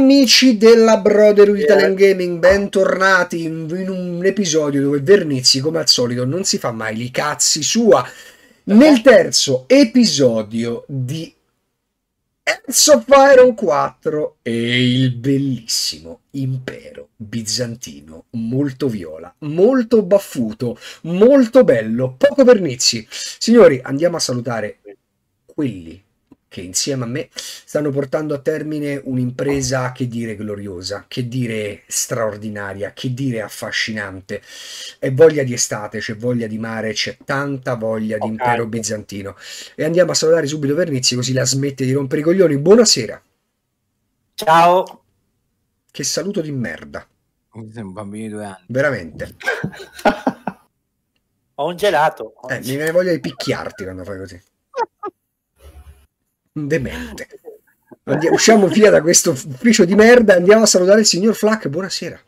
Amici della Brotherhood Italian Gaming, bentornati in, un episodio dove Vernizzi, come al solito, non si fa mai i cazzi sua. Nel terzo episodio di Hearts of Iron 4 e il bellissimo impero bizantino, molto viola, molto baffuto, molto bello, poco Vernizzi. Signori, andiamo a salutare quelli che insieme a me stanno portando a termine un'impresa che dire gloriosa, che dire straordinaria, che dire affascinante. È voglia di estate, c'è voglia di mare, c'è tanta voglia di impero bizantino. E andiamo a salutare subito Vernizzi così la smette di rompere i coglioni. Buonasera. Ciao. Che saluto di merda. Sei un bambino di due anni. Veramente. Ho un gelato. Eh, mi viene voglia di picchiarti quando fai così demente. Andiamo, usciamo via da questo ufficio di merda e andiamo a salutare il signor Flack. Buonasera.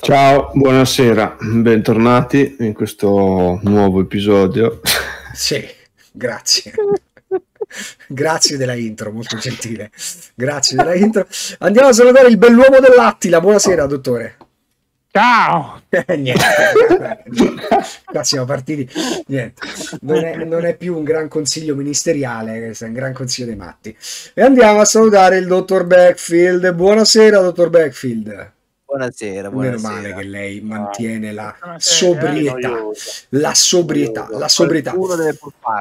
Ciao, buonasera, bentornati in questo nuovo episodio. Sì, grazie. Grazie della intro, molto gentile. Grazie della intro. Andiamo a salutare il bell'uomo dell'Attila. Buonasera, dottore. Ciao! Niente, qua siamo partiti. Niente, non è, non è, più un gran consiglio ministeriale, è un gran consiglio dei matti. E andiamo a salutare il dottor Backfield. Buonasera, dottor Backfield. Buonasera, buonasera. Meno male che lei mantiene la sobrietà, la sobrietà, la sobrietà.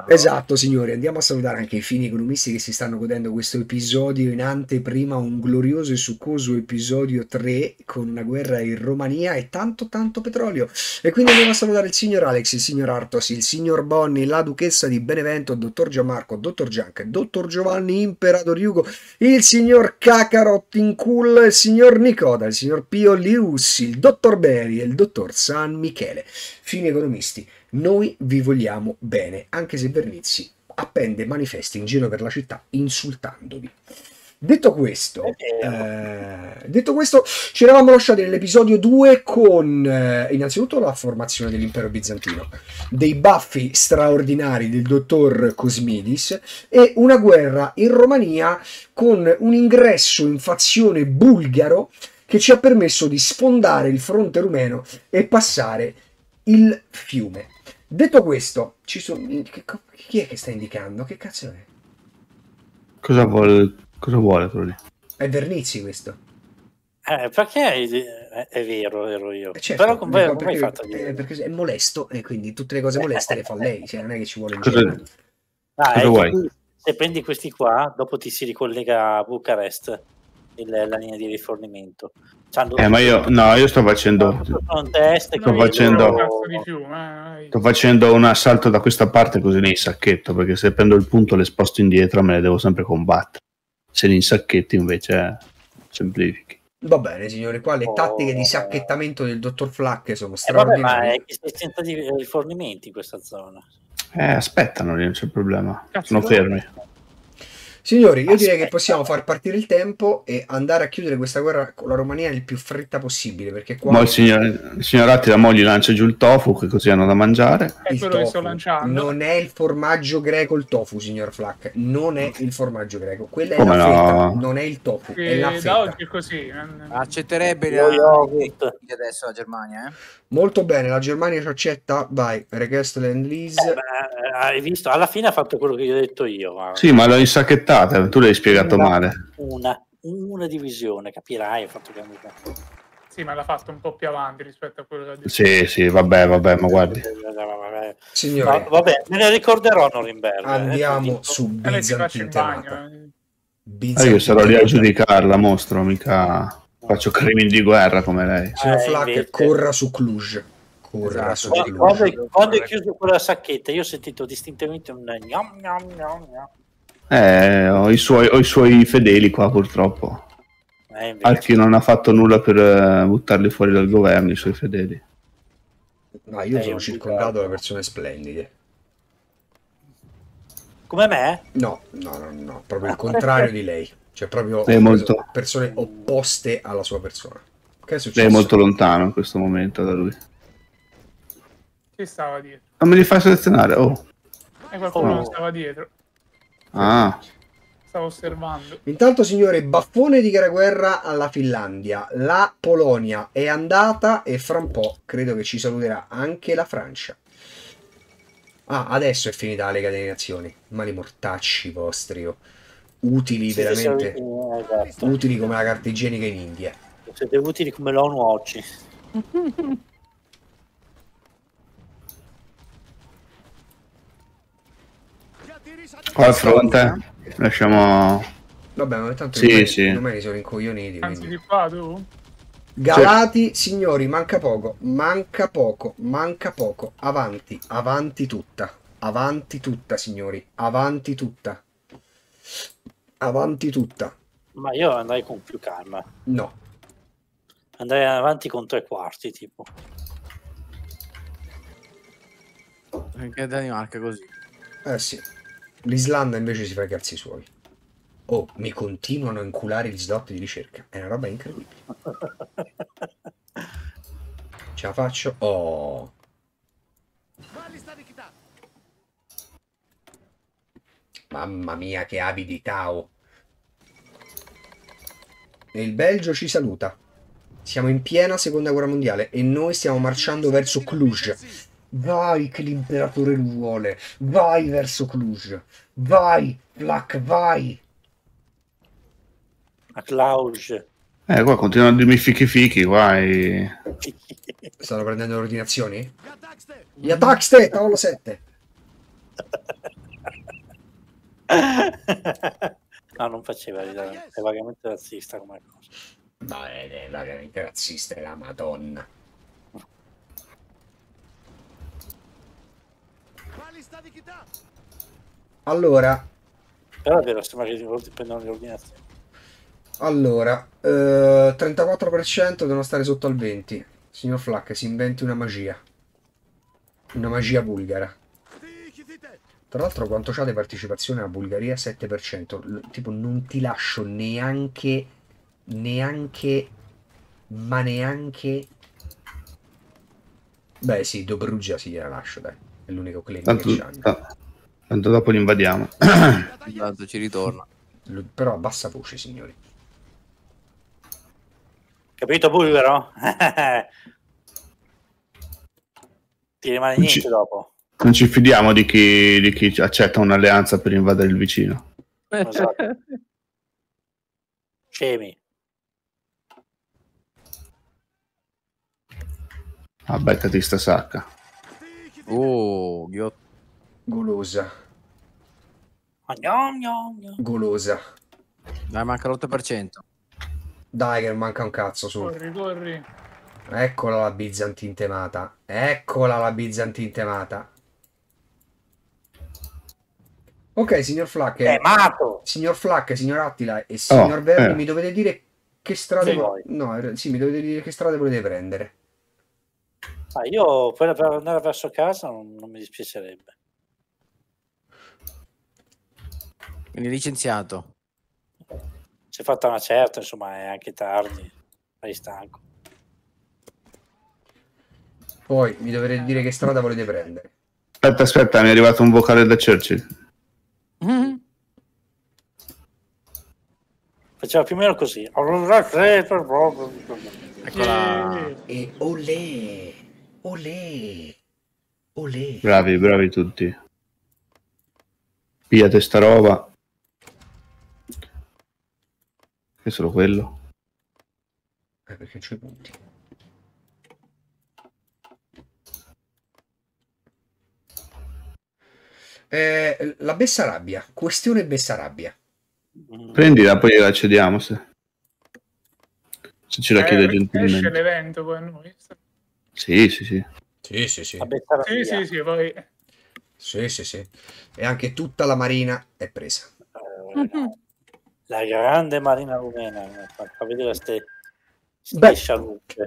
Esatto, signori. Andiamo a salutare anche i fini economisti che si stanno godendo questo episodio in anteprima, un glorioso e succoso episodio 3 con una guerra in Romania e tanto tanto petrolio. E quindi andiamo a salutare il signor Alex, il signor Artos, il signor Bonni, la duchessa di Benevento, il dottor Gianmarco, il dottor Gianca, il dottor Giovanni, Imperator Hugo, il signor Kakarot in cool, il signor Nicoda, il signor P Pio Liussi, il dottor Beri e il dottor San Michele. Fini economisti, noi vi vogliamo bene, anche se Vernizzi appende manifesti in giro per la città insultandovi. Detto questo, eh, detto questo, ci eravamo lasciati nell'episodio 2 con eh, innanzitutto la formazione dell'impero bizantino, dei baffi straordinari del dottor Cosmidis e una guerra in Romania con un ingresso in fazione bulgaro che ci ha permesso di sfondare il fronte rumeno e passare il fiume. Detto questo, ci sono... chi è che sta indicando? Che cazzo è? Cosa vuole, cosa vuole quello lì? È Vernizzi questo. Eh, perché è, è, vero, ero io. Eh certo, Però come, come hai fatto? Eh, perché è molesto e quindi tutte le cose moleste le fa lei, cioè non è che ci vuole in cosa, ah, cosa vuoi? Se prendi questi qua, dopo ti si ricollega a Bucarest il, la linea di rifornimento. Eh, ma io no, io sto facendo sto facendo, sto facendo un assalto da questa parte così nei sacchetto perché se prendo il punto e le sposto indietro me le devo sempre combattere. Se li insacchetti invece semplifichi. Va bene signore qua le tattiche di oh. sacchettamento del dottor Flack sono straordinarie eh vabbè, ma è che si senza di rifornimenti in questa zona. Eh aspettano non c'è problema. Cazzo sono fermi Signori, io direi che possiamo far partire il tempo e andare a chiudere questa guerra con la Romania il più fretta possibile. Perché qua. Ma il signor, il signor Attila moglie lancia giù il tofu, che così hanno da mangiare. È il quello tofu. che sto lanciando. Non è il formaggio greco il tofu, signor Flack. Non è il formaggio greco. Quella è Come la fetta, no? non è il tofu. E è la fetta. Da oggi è così. Accetterebbe la... adesso la Germania, eh? Molto bene, la Germania ci accetta. Vai, request land lease. Eh, beh, hai visto? Alla fine ha fatto quello che gli ho detto io. Ma... Sì, ma l'ho insacchettata, tu l'hai spiegato una, male. Una, una divisione, capirai. Ha fatto che... Sì, ma l'ha fatto un po' più avanti rispetto a quello che ha detto. Sì, sì, vabbè, vabbè, ma guardi. Signore, no, vabbè, me ne ricorderò Norimberga. Eh, Andiamo eh, su Bizantine bagno, eh. Ah, io sarò lì a giudicarla, mostro, mica Faccio crimini di guerra come lei. Signor eh, Flack, invece... corra su Cluj. Corra esatto. su Cluj. Quando, quando è chiuso quella sacchetta, io ho sentito distintamente un gnam gnam gnam gnam. Eh, ho i, suoi, ho i suoi fedeli qua purtroppo. Eh, Altri non ha fatto nulla per uh, buttarli fuori dal governo, i suoi fedeli. No, io eh, sono circondato da persone splendide. Come me? No, no, no, no, proprio il contrario di lei. Cioè proprio è molto... persone opposte alla sua persona. Che è successo? Lei è molto lontano in questo momento da lui. Chi stava dietro? Non me li fai selezionare, oh. E qualcuno oh. stava dietro. Ah. stavo osservando. Intanto, signore, baffone di guerra alla Finlandia. La Polonia è andata e fra un po' credo che ci saluterà anche la Francia. Ah, adesso è finita la Lega delle Nazioni. Mali mortacci vostri. Oh. Utili Siete veramente. Utili, esatto. utili come la carta igienica in India. Siete utili come l'ONU oggi. Qua al fronte. Lasciamo... Vabbè, ma tanto sì, domani, sì. domani sono incoglioniti. Anzi, qua tu? Galati, signori, manca poco, manca poco, manca poco. Avanti, avanti tutta. Avanti tutta, signori. Avanti tutta. Avanti tutta. Ma io andrei con più calma. No. Andrei avanti con tre quarti, tipo. Anche Danimarca così. Eh sì. L'Islanda invece si fa i cazzi suoi. Oh, mi continuano a inculare gli slot di ricerca. È una roba incredibile. Ce la faccio? Oh. Mamma mia, che abilità oh. E il Belgio ci saluta. Siamo in piena seconda guerra mondiale e noi stiamo marciando verso Cluj. Vai che l'imperatore lo vuole. Vai verso Cluj. Vai, Black, vai. A Cluj. Eh, qua continuano a dirmi fichi fichi, vai. Stanno prendendo le ordinazioni? Yataxte, tavolo 7. no, non faceva ridere, è vagamente razzista come cosa. No, è, è vagamente razzista, è la madonna. Allora. Però è vero, sembra che prendono le ordinazioni. Allora, eh, 34% devono stare sotto al 20%. Signor Flack, si inventi una magia. Una magia bulgara. Tra l'altro quanto c'ha di partecipazione a Bulgaria? 7%. tipo non ti lascio neanche... Neanche... Ma neanche... Beh sì, Dobrugia sì, gliela lascio, dai. È l'unico claim Tanto, che c'hanno. Tanto dopo li invadiamo. Tanto ci ritorna. Però a bassa voce, signori. Capito, Bulgaro? Ti rimane niente ci, dopo. Non ci fidiamo di chi, di chi accetta un'alleanza per invadere il vicino. Esatto. Scemi. Ah, beccati sta sacca. Oh, ghiotto. Golosa. Golosa. Dai, manca l'8%. Dai, che manca un cazzo su. Corri, corri. Eccola la Bizantin temata. Eccola la Bizantin temata. Ok, signor Flack. Temato. Signor Flack, signor Attila e signor oh, Verdi, eh. mi dovete dire che strade... Vo- no, sì, mi dovete dire che strade volete prendere. Ah, io per, per andare verso casa non, non mi dispiacerebbe. Quindi licenziato. Si è fatta una certa, insomma, è anche tardi. Sei stanco. Poi mi dovrete dire che strada volete prendere. Aspetta, aspetta, mi è arrivato un vocale da Churchill. Mm-hmm. Faceva più o meno così. Eccola. E olè, olè, olè. Bravi, bravi tutti. Pigliate sta roba. È solo quello. Eh, perché c'ho i punti. Eh, la Bessarabia, questione Bessarabia. Prendila, poi la cediamo se, se ce la eh, chiede gentilmente. Esce l'evento poi a noi. Sì, sì, sì. Sì, sì, sì. Sì, sì, sì, poi... Sì, sì, sì. E anche tutta la marina è presa. Uh, la grande marina rumena fa vedere ste, ste beh,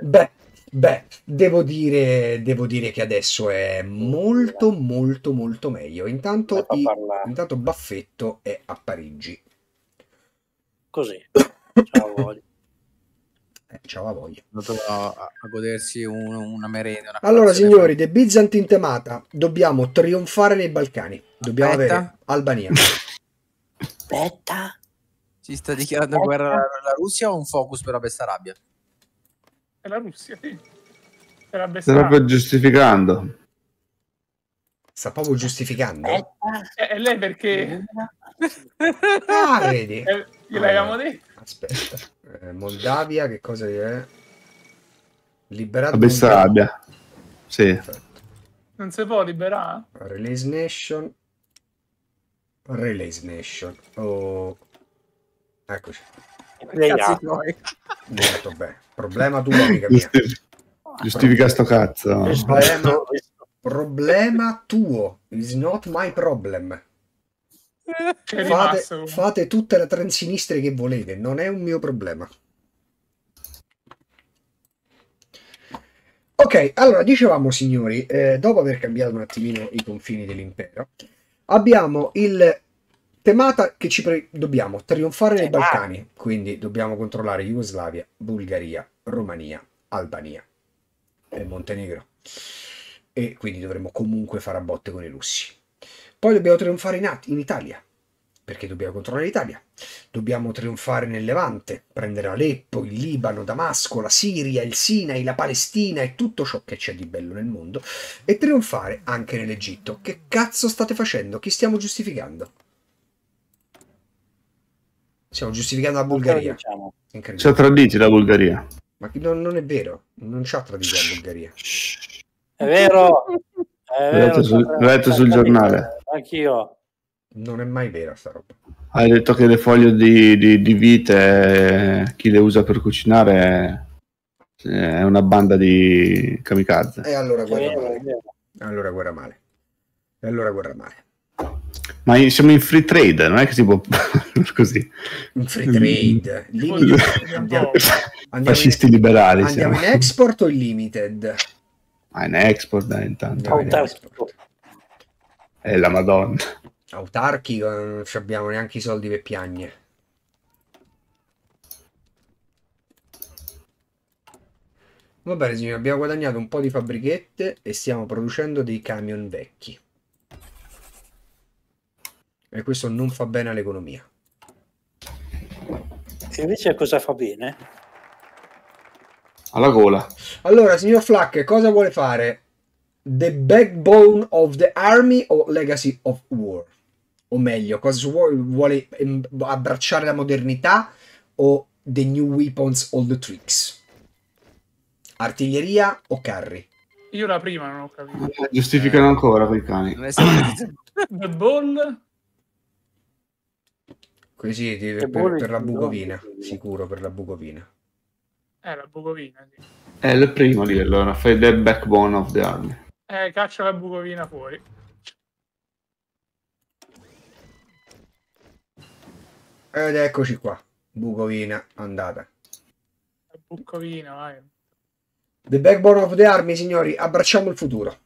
beh, beh, devo dire, devo dire che adesso è molto molto molto meglio. Intanto, i, intanto Baffetto è a Parigi. Così. Ciao eh, ciao a voglia a, a godersi un, una merenda una allora signori The Byzantine temata dobbiamo trionfare nei Balcani dobbiamo Aspetta. avere Albania aspetta Si sta dichiarando guerra alla Russia o un focus per la Bessarabia? È la Russia, sì. È la Bessarabia. Sta proprio giustificando. Sta proprio giustificando. Eh, è lei perché... ah, vedi. Eh, gliel'avevamo allora, detto. Aspetta. Eh, Moldavia, che cosa è? Liberato. Bessarabia. Sì. Perfetto. Non si può liberare? Release Nation. Release Nation. Oh. Eccoci. Molto bene. Problema tuo, amica mia. Giustifica sto cazzo. Problema, problema tuo. Is not my problem. Fate, fate tutte le transinistre che volete, non è un mio problema. Ok, allora dicevamo signori, eh, dopo aver cambiato un attimino i confini dell'impero, abbiamo il temata che ci pre- dobbiamo trionfare nei Balcani, quindi dobbiamo controllare Jugoslavia, Bulgaria, Romania, Albania e Montenegro. E quindi dovremo comunque fare a botte con i russi. Poi dobbiamo trionfare in, in Italia, perché dobbiamo controllare l'Italia. Dobbiamo trionfare nel Levante, prendere Aleppo, il Libano, Damasco, la Siria, il Sinai, la Palestina e tutto ciò che c'è di bello nel mondo e trionfare anche nell'Egitto. Che cazzo state facendo? Chi stiamo giustificando? Stiamo giustificando la Bulgaria. Diciamo. Ci ha traditi la Bulgaria. Ma non, non, è vero, non ci ha traditi la Bulgaria. È vero. È vero letto, sul, letto sul giornale. Anch'io. Non è mai vera sta roba. Hai detto che le foglie di, di, di vite, chi le usa per cucinare, è una banda di kamikaze. E allora guarda male. Allora guarda male. E allora guarda male. Ma siamo in free trade, non è che si può così. In free trade, limited. Andiamo, andiamo Fascisti in, liberali. Andiamo siamo. in export o in limited? Ah, in export, dai, intanto. È la Madonna autarchico, non abbiamo neanche i soldi per piagne. Va bene signori, abbiamo guadagnato un po' di fabbrichette e stiamo producendo dei camion vecchi. E questo non fa bene all'economia. E invece cosa fa bene? Alla gola. Allora, signor Flack, cosa vuole fare? The backbone of the army o legacy of war? o meglio, cosa vuole, vuole abbracciare la modernità o the new weapons, all the tricks? Artiglieria o carri? Io la prima non ho capito. Giustificano ancora quei cani. The Ball? Così per, per, per, la Bucovina, sicuro per la Bucovina. Eh, la Bucovina, sì. È il primo lì, allora, fai the backbone of the army. Eh, caccia la Bucovina fuori. Ed eccoci qua. Bucovina andata. Bucovina, vai. The backbone of the army, signori. Abbracciamo il futuro.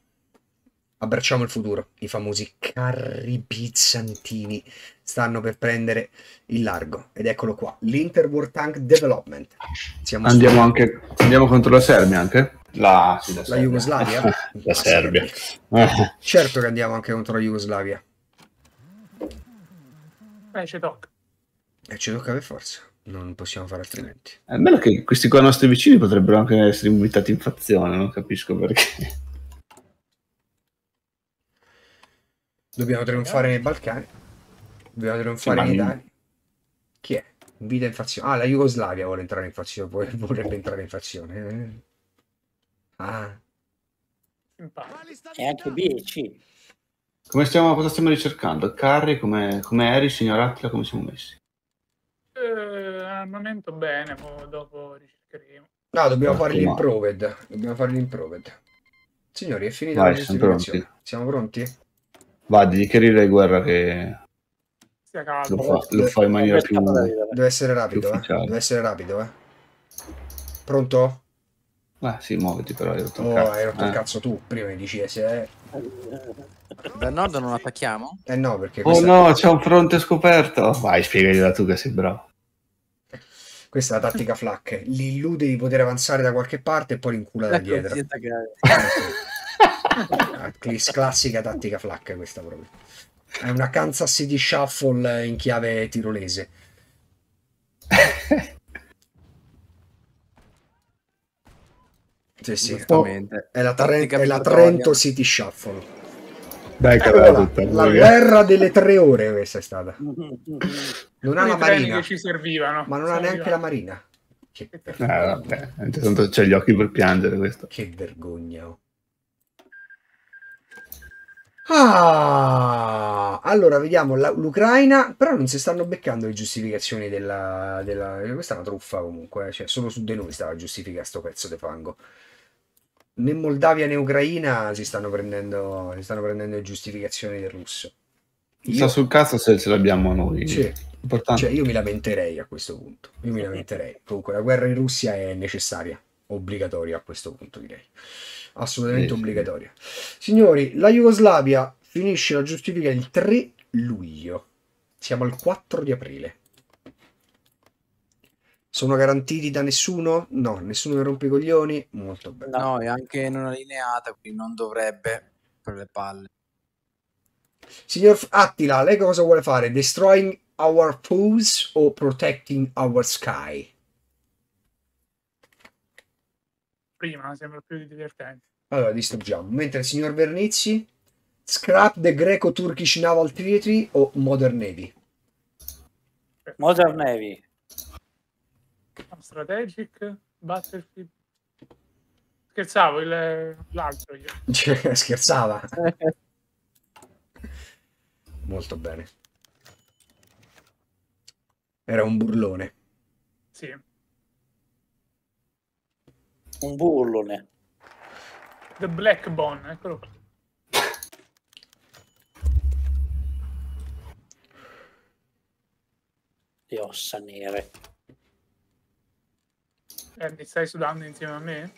Abbracciamo il futuro. I famosi carri bizantini stanno per prendere il largo. Ed eccolo qua. L'Interwar Tank Development. Siamo andiamo, anche, andiamo contro la Serbia anche? La, sì, la, la Jugoslavia? la, la Serbia. Serbia. certo che andiamo anche contro la Jugoslavia. Eh, ci tocca. E ci tocca per forza, non possiamo fare altrimenti. È bello che questi qua nostri vicini potrebbero anche essere invitati in fazione, non capisco perché. Dobbiamo trionfare nei Balcani. Dobbiamo trionfare sì, in Italia. Chi è? Invita in fazione. Ah, la Jugoslavia vuole entrare in fazione, vorrebbe entrare in fazione. Ah. E anche B e C. Come stiamo, cosa stiamo ricercando? Carri, come, come eri, signor Attila, come siamo messi? Eh, armamento bene, poi dopo ricercheremo. No, dobbiamo fare l'improved. Dobbiamo fare l'improved. Signori, è finita Vai, la giustificazione. Siamo, siamo pronti? Va, di chiarire guerra che. Lo fa, lo fa in maniera più Deve essere rapido, eh. Deve essere rapido, eh. Pronto? Ah, sì, muoviti però. Hai rotto, oh, hai rotto eh. il cazzo tu. Prima mi dici se... Da nord non attacchiamo? Eh no, perché... Oh no, c'è un fronte scoperto. Vai, spiegagli tu che sei bravo. Questa è la tattica flak. Li illude di poter avanzare da qualche parte e poi rincula da dietro. Classica tattica flak questa proprio. È una Kansas City Shuffle in chiave tirolese. sì, sì. È la, Tre- è la Trento City Shuffle. Dai, allora, la guerra delle tre ore questa è stata. Non ha la marina. Che ci servivano. Ma non ha neanche la marina. Che eh, vabbè, tanto c'è gli occhi per piangere questo. Che vergogna. Oh. Ah, allora vediamo la, l'Ucraina, però non si stanno beccando le giustificazioni della, della... Questa è una truffa comunque, eh, cioè solo su di noi stava giustificando sto pezzo di fango né Moldavia né Ucraina si stanno prendendo, si stanno prendendo le giustificazioni del russo. Io... Sta sul cazzo se ce l'abbiamo noi. Sì. Cioè, io mi lamenterei a questo punto. Io mi lamenterei. Comunque, la guerra in Russia è necessaria, obbligatoria a questo punto, direi. Assolutamente sì, obbligatoria. Signori, la Jugoslavia finisce la giustifica il 3 luglio. Siamo al 4 di aprile. Sono garantiti da nessuno? No, nessuno che rompe i coglioni? Molto bene. No, è anche non allineata, quindi non dovrebbe per le palle. Signor Attila, lei cosa vuole fare? Destroying our pools o protecting our sky? Prima sembra più divertente. Allora, distruggiamo. Mentre il signor Vernizzi, scrap the Greco-Turkish Naval Treaty o Modern Navy? Modern Navy. Strategic, Battlefield. Scherzavo, il, l'altro io. Scherzava. Molto bene. Era un burlone. Sì. Un burlone. The Black Bone, eccolo qua. Le ossa nere. Eh, mi stai sudando insieme a me?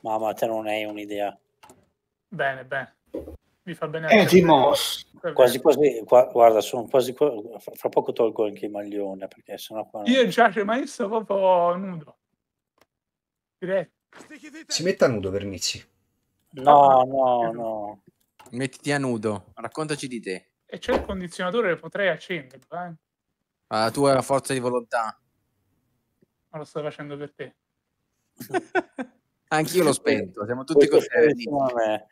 Mamma, te non hai un'idea. Bene, bene. Mi fa bene. Edimos. Quasi quasi, guarda, sono quasi, fra poco tolgo anche il maglione perché sennò qua... Io già, ma io sto proprio nudo. Diretto. Si metta nudo, Vernizzi. No, no, no. Mettiti a nudo, raccontaci di te. E c'è il condizionatore, potrei accenderlo, eh? Ah, tu hai la forza di volontà. Ma lo sto facendo per te. Anch'io l'ho spento, siamo tutti così.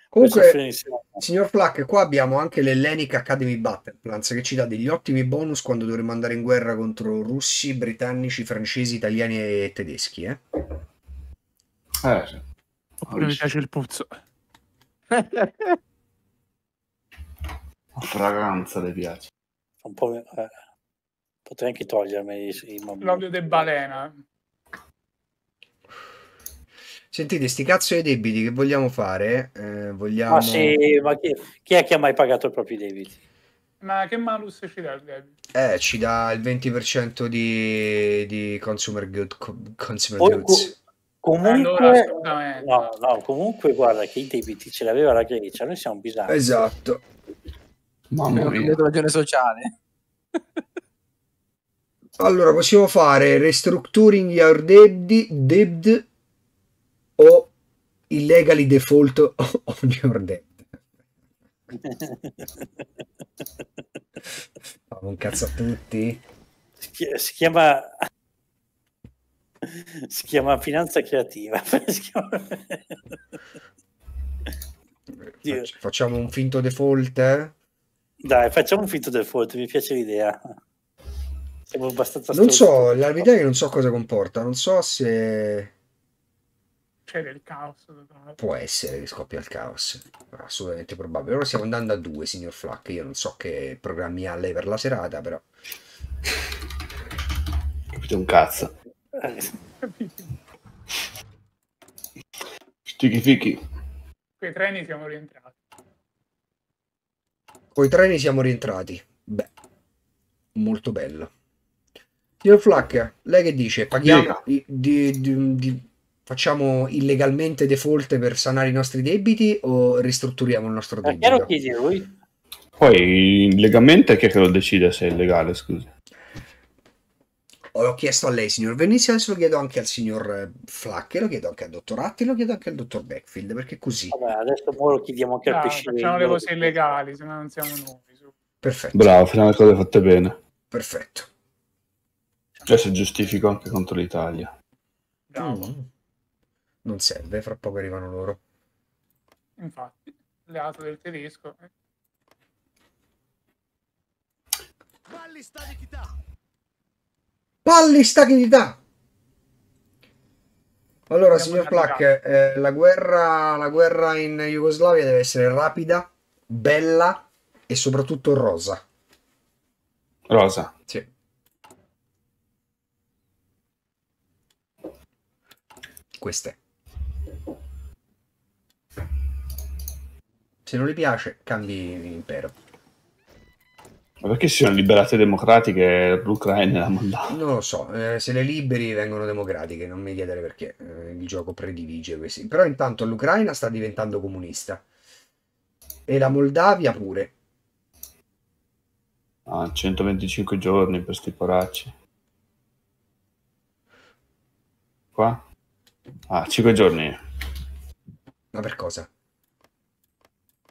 Comunque, signor Flack, qua abbiamo anche l'Hellenic Academy Battle Plans che ci dà degli ottimi bonus quando dovremo andare in guerra contro russi, britannici, francesi, italiani e tedeschi. Eh? Eh, sì. Oppure mi piace il puzzo. La fragranza le piace. Un po'... Eh, potrei anche togliermi i, i L'olio di balena. Sentite, sti cazzo di debiti che vogliamo fare? Eh, vogliamo... Ma sì, ma chi, chi, è che ha mai pagato i propri debiti? Ma che malus ci dà il debito? Eh, ci dà il 20% di, di consumer, good, consumer o, goods. Comunque, allora, no, no, comunque guarda che i debiti ce l'aveva la Grecia, noi siamo bisogni. Esatto. Mamma mia. ragione sociale. allora, possiamo fare restructuring your debt, debt o illegally default on your debt. un cazzo a tutti. Si chiama si chiama finanza creativa. Facciamo un finto default? Eh? Dai, facciamo un finto default, mi piace l'idea. Siamo abbastanza Non so, è che non so cosa comporta, non so se c'è del caos. Può essere che scoppia il caos, assolutamente probabile. Ora stiamo andando a due, signor Flack. Io non so che programmi ha lei per la serata, però. Capite un cazzo. Sticky fichi. Quei treni siamo rientrati. Coi treni siamo rientrati. Beh, molto bello. Signor Flack, lei che dice? Paghiamo di, di, di, di, facciamo illegalmente default per sanare i nostri debiti o ristrutturiamo il nostro debito? Chiaro chiedi lui. Poi legalmente chi è che lo decide se è illegale, scusi? L'ho chiesto a lei, signor Venezia, adesso lo chiedo anche al signor eh, Flack, lo chiedo anche al dottor Atti, lo chiedo anche al dottor Backfield, perché così. Vabbè, adesso lo chiediamo anche no, al pesce. Facciamo le cose illegali, se no non siamo noi. Perfetto. Bravo, facciamo le cose fatte bene. Perfetto. Adesso giustifico anche contro l'Italia. Mm. Non serve, fra poco arrivano loro. Infatti, alleato del tedesco. Eh. Palli stachità! Allora, Andiamo signor Plac, eh, la, guerra, la guerra in Jugoslavia deve essere rapida, bella e soprattutto rosa. Rosa. Sì. Queste. Se non gli piace, cambi impero. Ma perché si sono liberate democratiche l'Ucraina e la Moldavia? Non lo so, eh, se le liberi vengono democratiche, non mi chiedere perché, eh, il gioco predilige questi. Però intanto l'Ucraina sta diventando comunista e la Moldavia pure. Ah, 125 giorni per sti poracci. Qua? Ah, 5 giorni. Ma per cosa?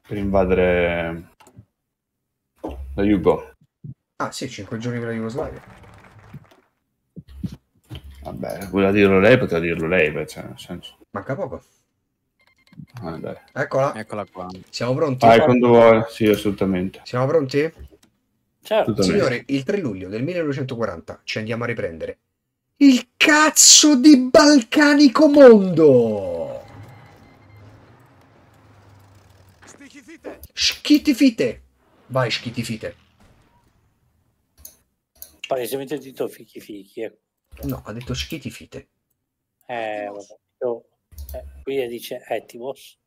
Per invadere la Jugo. Ah sì, 5 giorni per la Jugoslavia. Vabbè, voleva dirlo lei, poteva dirlo lei, cioè, nel senso. Manca poco. Ah, Eccola. Eccola qua. Siamo pronti? Vai quando vuoi, sì, assolutamente. Siamo pronti? Certo. Signore, il 3 luglio del 1940 ci andiamo a riprendere il cazzo di balcanico mondo! Schitifite! Vai, schitifite. Palesemente detto fichi fichi. Eh. No, ha detto schitifite. Eh, vabbè. Io, eh, qui dice Etimos.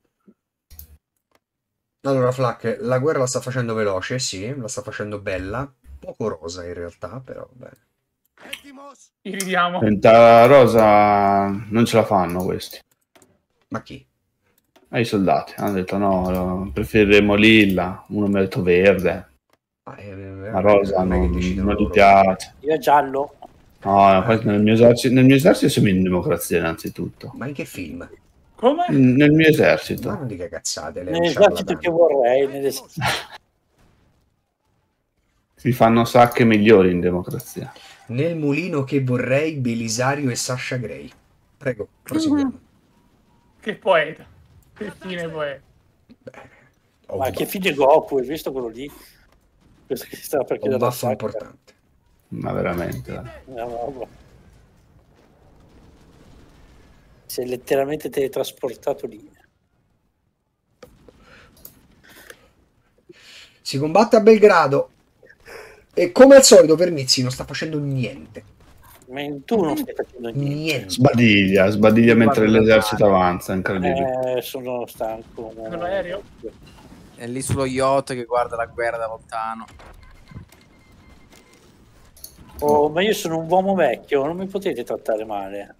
Allora, Flack, la guerra la sta facendo veloce, sì, la sta facendo bella. Poco rosa in realtà, però bene. Iridiamo. Senta, Rosa non ce la fanno questi. Ma chi? Eh, I soldati hanno detto no, preferiremo lilla, uno mi ha detto verde. Ah, eh, Ma Rosa non, non gli piace. Io giallo. No, nel mio, esercito, nel mio esercito siamo in democrazia innanzitutto. Ma in che film? Come? Nel mio esercito. Ma non dica cazzate. Nell'esercito che vorrei. Nell'esercito. si fanno sacche migliori in democrazia. Nel mulino che vorrei, Belisario e Sasha Gray. Prego, proseguiamo. Che poeta. Che fine poeta. Beh, Ma che fine Goku, hai visto quello lì? Questo che si stava per chiedere un importante. Ma veramente. No, no, Si è letteralmente teletrasportato lì. Si combatte a Belgrado. E come al solito per Mizzi non sta facendo niente. Ma tu non stai facendo niente. niente. Sbadiglia, sbadiglia mentre l'esercito avanza, incredibile. Eh, sono stanco. Sono aereo? È lì sullo yacht che guarda la guerra da lontano. Oh, ma io sono un uomo vecchio, non mi potete trattare male.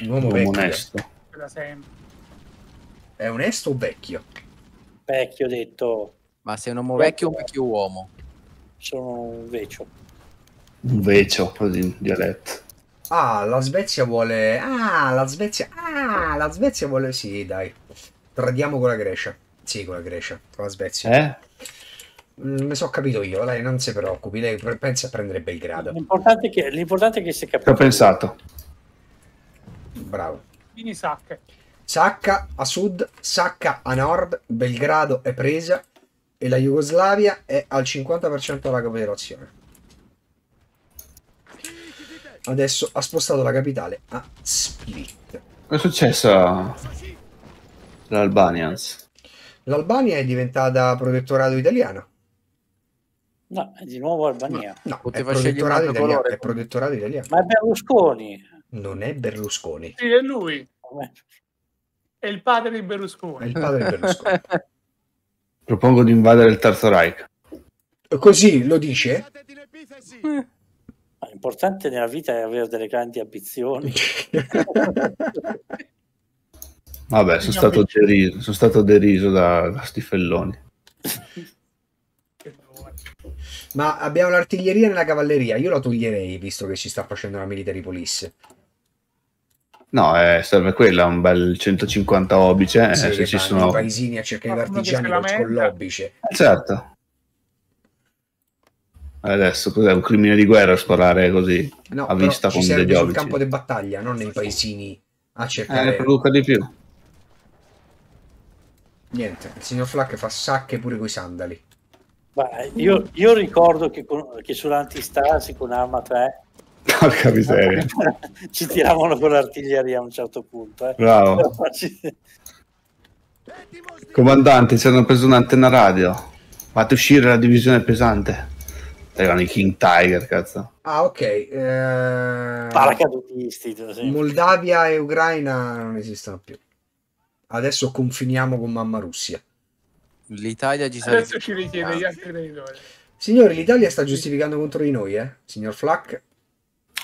Un uomo, uomo onesto. È onesto o vecchio? Vecchio, detto. Ma sei un uomo vecchio o un vecchio uomo? sono un vecio. Un vecio, così in dialetto. Ah, la Svezia vuole... Ah, la Svezia... Ah, la Svezia vuole... Sì, dai. Tradiamo con la Grecia. Sì, con la Grecia, con la Svezia. Eh? Mm, mi so capito io, lei non si preoccupi, lei pensa a prendere Belgrado. L'importante è che, l'importante è che si capisca. Ho pensato. Bravo. Quindi Sacca. Sacca a sud, Sacca a nord, Belgrado è presa, e la Jugoslavia è al 50% della popolazione. Adesso ha spostato la capitale a Split. Cosa è successo all'Albanians? L'Albania è diventata protettorato italiano. No, è di nuovo Albania. No, no è, protettorato italiano, è protettorato italiano. Ma è Berlusconi. Non è Berlusconi. Sì, è lui. È il padre di Berlusconi. È il padre di Berlusconi. Propongo di invadere il Terzo Reich. Così lo dice? L'importante nella vita è avere delle grandi ambizioni. Vabbè, sono stato deriso, sono stato deriso da, da stifelloni. Ma abbiamo l'artiglieria e la cavalleria. Io la toglierei visto che ci sta facendo la military police. No, eh, serve quella, un bel 150 obice. Eh, sì, se ci sono... paesini a cercare i partigiani con l'obice. Certo. Adesso cos'è un crimine di guerra sparare così no, a vista con degli sul campo di battaglia, non nei paesini a cercare. Eh, ne produca di più. Niente, il signor Flack fa sacche pure coi sandali. Beh, io, io, ricordo che, con, che sull'antistasi con arma 3 Porca miseria. ci tiravano con l'artiglieria a un certo punto. Eh. Bravo. Comandante, ci hanno preso un'antenna radio. Fate uscire la divisione pesante. Erano i King Tiger, cazzo. Ah, ok. Eh... Paracadutisti. Sì. Moldavia e Ucraina non esistono più. Adesso confiniamo con mamma Russia. L'Italia ci Adesso ci richiede gli altri territori. Signori, l'Italia sta giustificando contro di noi, eh? Signor Flack.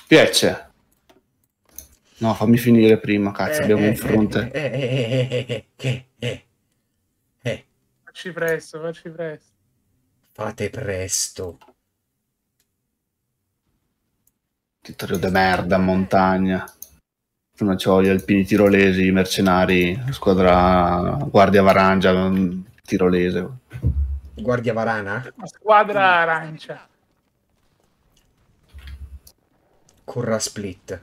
Piace. No, fammi finire prima, cazzo, eh, abbiamo eh, un fronte. Eh, eh, eh, eh, eh, Facci presto, facci presto. Fate presto. Territorio de merda, montagna. Non c'ho gli alpini tirolesi, i mercenari, squadra Guardia Varangia tirolese. Guardia Varana? squadra arancia. Corra Split.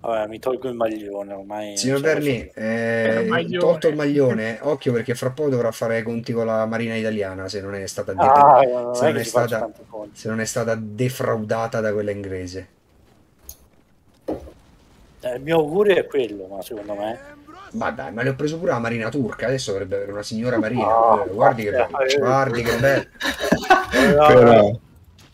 Vabbè, mi tolgo il maglione ormai. Signor Verni, eh, tolto il maglione, occhio perché fra poco dovrà fare conti con la Marina Italiana se non è stata, ah, non se, non è stata se non è stata defraudata da quella inglese. Eh, il mio augurio è quello, ma secondo me. Ma dai, ma le ho preso pure la marina turca, adesso dovrebbe avere una signora marina. Oh, guardi che bello, guardi che bello. Però,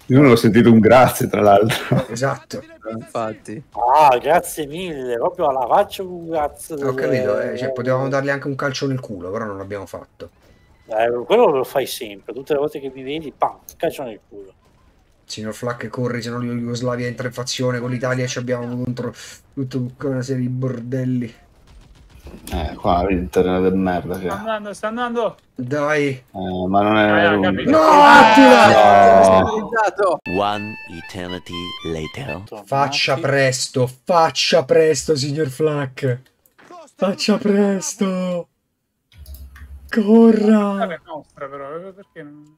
io non ho sentito un grazie, tra l'altro. Esatto. Infatti. Ah, grazie mille, proprio alla faccia un grazie. Ho capito, eh, cioè, potevamo dargli anche un calcio nel culo, però non l'abbiamo fatto. Eh, quello lo fai sempre, tutte le volte che mi vedi, pam, calcio nel culo. Signor Flack corri, se no Jugoslavia entra in fazione con l'Italia ci abbiamo contro tutta una serie di bordelli. Eh, qua internet del merda. Sta andando, sta andando. Dai. Eh, ma non è... Eh, no, attila! No. One eternity later. Faccia presto, faccia presto, signor Flack. Faccia presto. Corra. È nostra però, eh, perché non...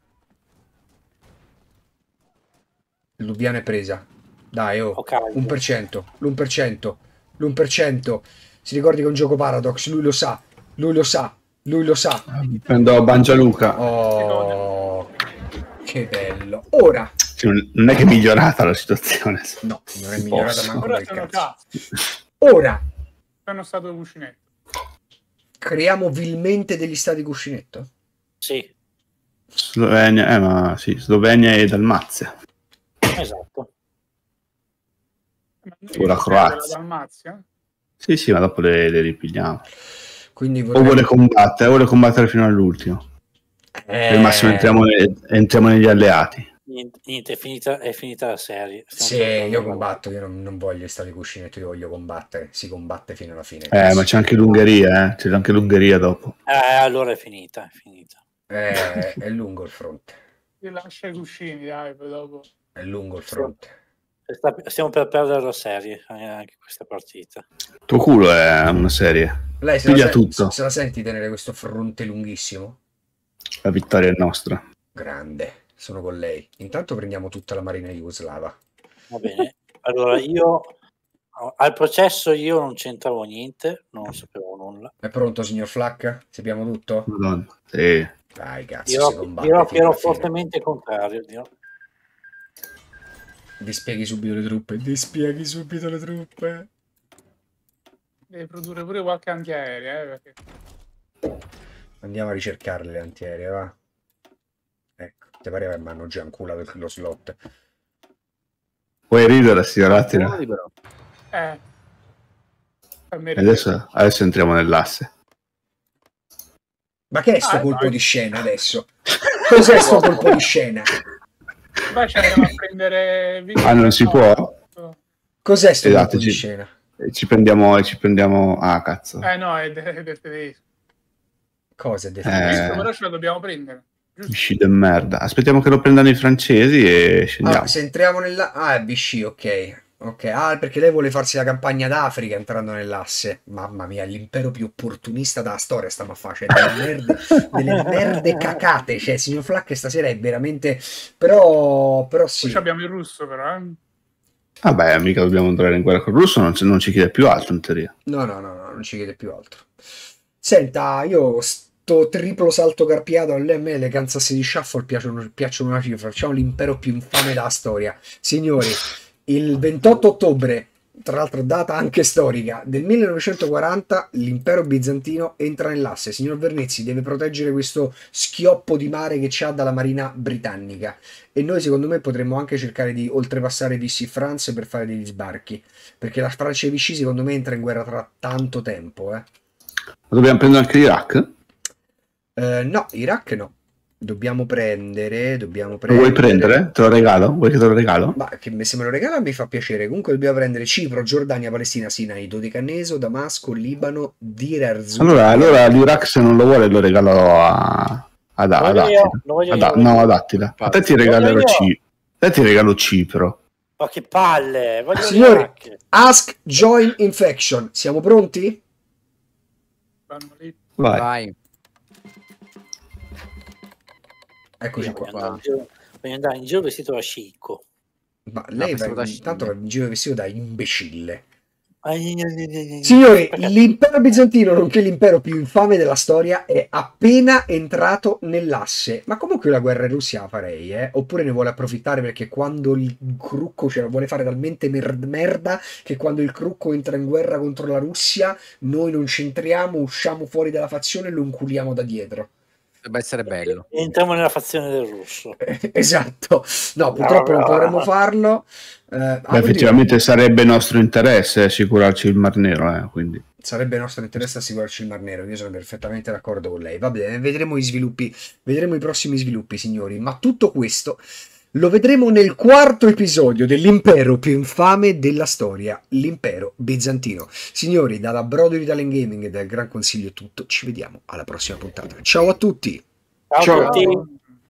Lubiana è presa. Dai, oh. Un per cento. L'un per cento. L'un per cento. Si ricordi che è un gioco Paradox. Lui lo sa. Lui lo sa. Lui lo sa. Prendo Bangialuca. Oh. Che bello. Ora. non è che è migliorata la situazione. No, non è migliorata manco del cazzo. Ora. Sono stato cuscinetto. Creiamo vilmente degli stati cuscinetto? Sì. Slovenia, eh, ma sì, Slovenia e Dalmazia. Esatto. O la Croazia. Sì, sì, ma dopo le, le ripigliamo. Quindi vorrei... O vuole combattere, vuole combattere fino all'ultimo. Eh... Al massimo entriamo, entriamo, negli alleati. Niente, niente è, finita, è, finita, la serie. Stiamo sì, io combatto, io non, non voglio stare cuscinetto, io voglio combattere. Si combatte fino alla fine. Eh, ma c'è anche l'Ungheria, eh? C'è anche l'Ungheria dopo. Eh, allora è finita, è finita. Eh, è lungo il fronte. Ti lascia i cuscini, dai, poi dopo. È lungo il fronte. Stiamo per perdere la serie eh, anche questa partita. Tuo culo è una serie. Lei se, la, tutto. se la senti tenere questo fronte lunghissimo? La vittoria è nostra. Grande, sono con lei. Intanto prendiamo tutta la marina jugoslava. Va bene. Allora io al processo io non c'entravo niente, non sapevo nulla. È pronto, signor Flack? Sappiamo tutto? Madonna. Sì. Dai, cazzo, io, io ero fortemente contrario. Dio. Dispieghi subito le truppe. Dispieghi subito le truppe. Devi produrre pure qualche antiaerea, eh, perché... Andiamo a ricercarle le antiaeree, va. Ecco, ti pareva che mi hanno già anculato lo slot. Puoi ridere, signor Attila? Eh. Adesso, adesso entriamo nell'asse. Ma che è sto ah, colpo no. di scena adesso? Cos'è sto colpo di scena? Poi ci andiamo a prendere... Ah, non si può? Cos'è sto esatto, di scena? Ci prendiamo, ci prendiamo... Ah, cazzo. Eh no, è del, del tedesco. Cosa è del tedesco? Eh... Però ce la dobbiamo prendere. Vichy de merda. Aspettiamo che lo prendano i francesi e scendiamo. Ah, se entriamo nella... Ah, è Vichy, ok. Ok, ah, perché lei vuole farsi la campagna d'Africa entrando nell'asse. Mamma mia, l'impero più opportunista della storia stiamo a fare. Cioè, delle merde, delle merde cacate. Cioè, signor Flack stasera è veramente... Però, però sì. Poi abbiamo il russo, però, eh. Vabbè, mica dobbiamo entrare in guerra con il russo, non, non ci chiede più altro in teoria. No, no, no, no, non ci chiede più altro. Senta, io sto triplo salto carpiato a me le Kansas City Shuffle piacciono, piacciono una cifra. Facciamo l'impero più infame della storia. Signori, il 28 ottobre, tra l'altro data anche storica, del 1940 l'impero bizantino entra nell'asse. Signor Vernezzi deve proteggere questo schioppo di mare che c'ha dalla marina britannica. E noi secondo me potremmo anche cercare di oltrepassare Vichy France per fare degli sbarchi. Perché la Francia e Vichy secondo me entra in guerra tra tanto tempo. Eh. Dobbiamo prendere anche l'Iraq? Uh, no, Iraq no. Dobbiamo prendere, dobbiamo prendere... Lo vuoi prendere? Te lo regalo? Vuoi che te lo regalo? Ma che se me lo regala mi fa piacere. Comunque dobbiamo prendere Cipro, Giordania, Palestina, Sinai, Dodecaneso, Damasco, Libano, Dir Arzul. Allora, allora l'Iraq se non lo vuole lo regalo a... ad, ad, ad, ad, no, ad Attila. A te ti regalo Cipro. A te ti regalo Cipro. Ma che palle! Voglio Signori, Ask Join Infection. Siamo pronti? Vai. Vai. Eccoci qua. Voglio andare in giro vestito da scicco. Ma lei no, va intanto in giro vestito da imbecille. Signori, l'impero bizantino, nonché l'impero più infame della storia, è appena entrato nell'asse. Ma comunque la guerra in Russia la farei, eh? Oppure ne vuole approfittare perché quando il Crucco la vuole fare talmente mer- merda che quando il Crucco entra in guerra contro la Russia, noi non c'entriamo, usciamo fuori dalla fazione e lo inculiamo da dietro. Dovrebbe essere bello. Entriamo nella fazione del russo. esatto. No, purtroppo non potremmo farlo. Eh, Beh, effettivamente dire... sarebbe nostro interesse assicurarci il Mar Nero, eh, quindi. Sarebbe nostro interesse assicurarci il Mar Nero, io sono perfettamente d'accordo con lei. Va bene, vedremo i sviluppi, vedremo i prossimi sviluppi, signori. Ma tutto questo lo vedremo nel quarto episodio dell'impero più infame della storia, l'impero bizantino. Signori, dalla Brodo Italian Gaming e dal Gran Consiglio è tutto, ci vediamo alla prossima puntata. Ciao a tutti! Ciao, Ciao. a tutti!